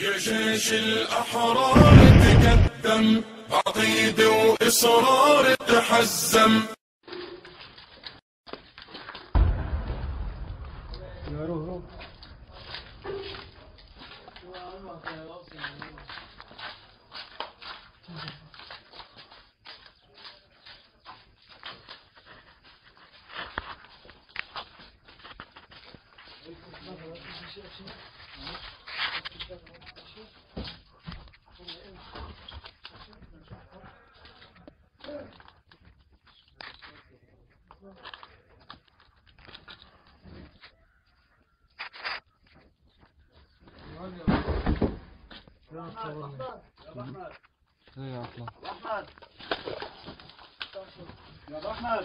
يا جيش الأحرار تقدم عقيدة وإصرار تحزم. إيه يا Şuraya atla. Bakmaz. Ya bakmaz.